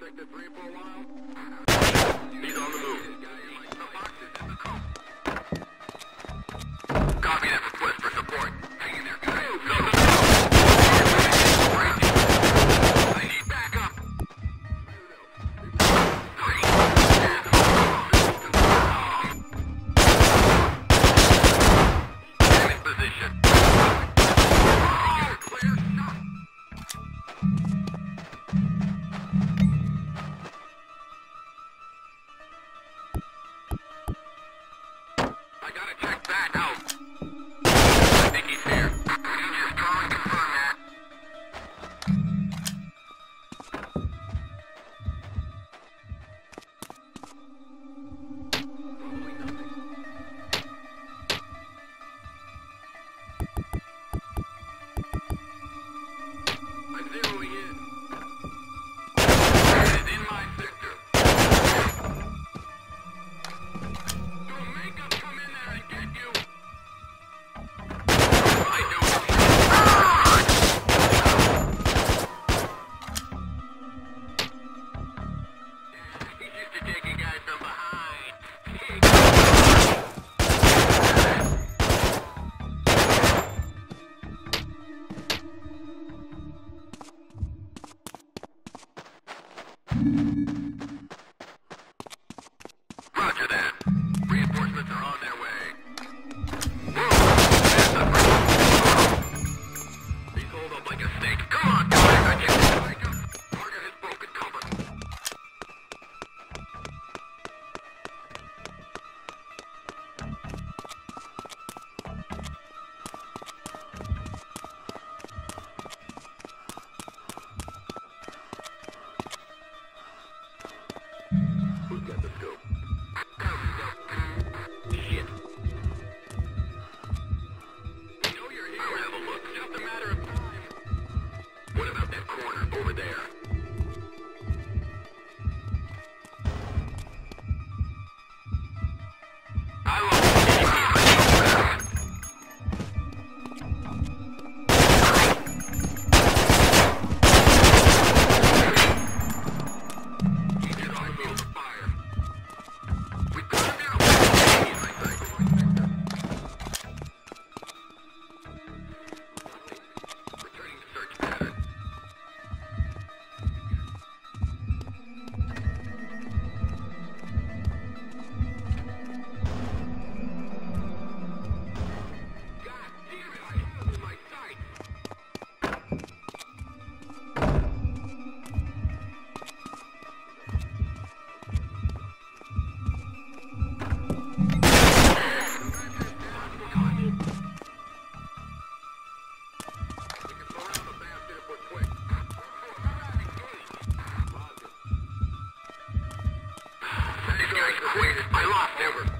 sector three for a while? He's on the move. I lost ever.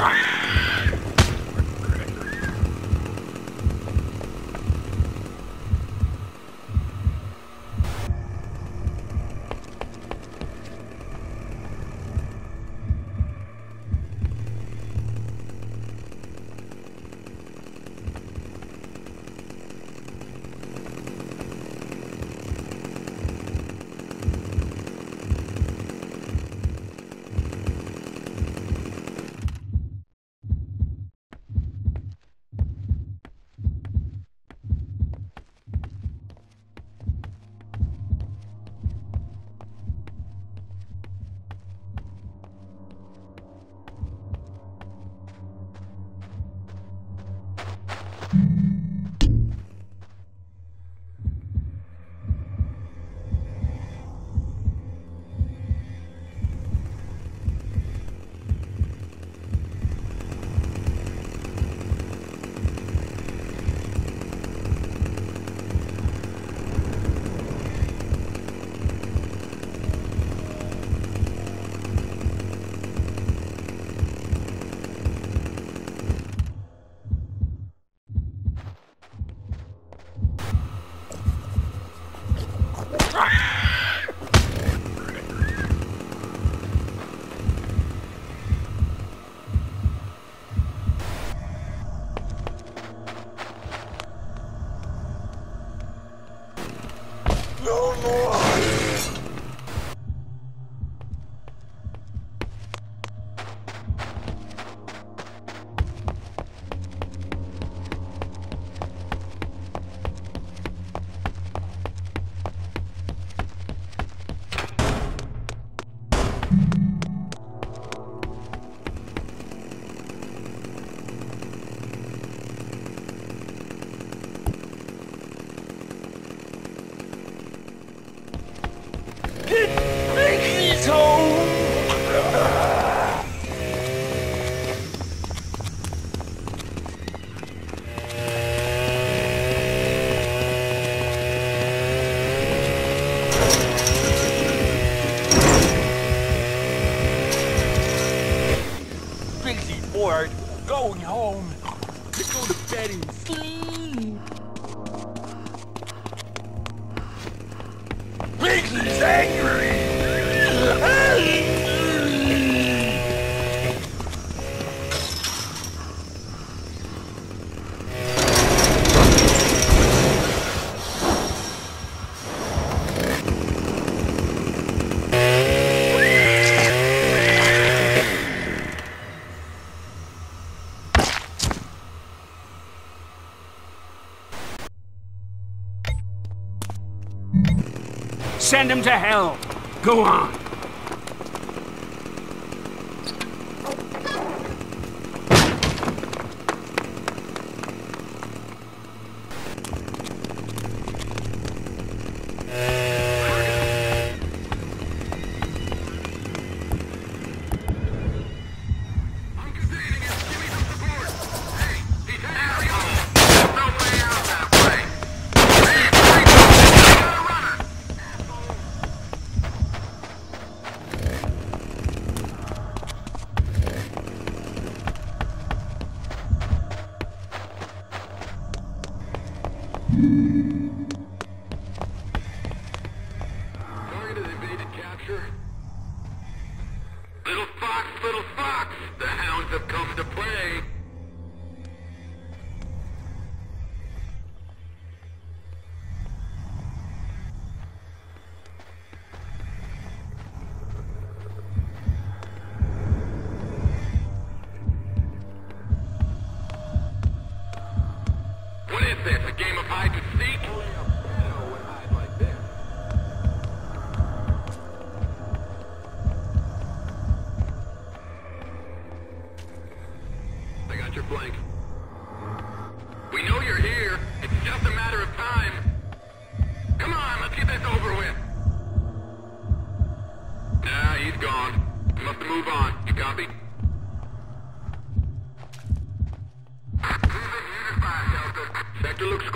Busy Send him to hell. Go on. Is this, a game of hide and seek? Only a pedo would hide like this. I got your. We know you're here. It's just a matter of time. Come on, let's get this over with. Nah, he's gone. We must move on. You copy?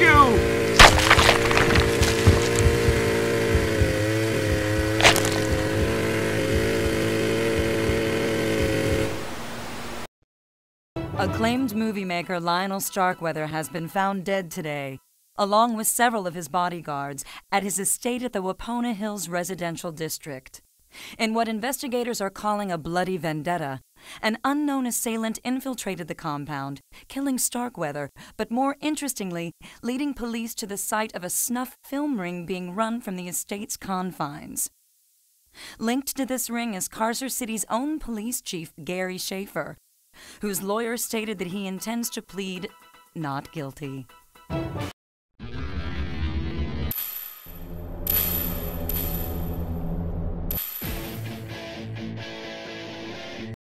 You! Acclaimed movie maker Lionel Starkweather has been found dead today, along with several of his bodyguards, at his estate at the Wapona Hills residential district. In what investigators are calling a bloody vendetta, an unknown assailant infiltrated the compound, killing Starkweather, but more interestingly, leading police to the site of a snuff film ring being run from the estate's confines. Linked to this ring is Carcer City's own police chief, Gary Schaefer, whose lawyer stated that he intends to plead not guilty.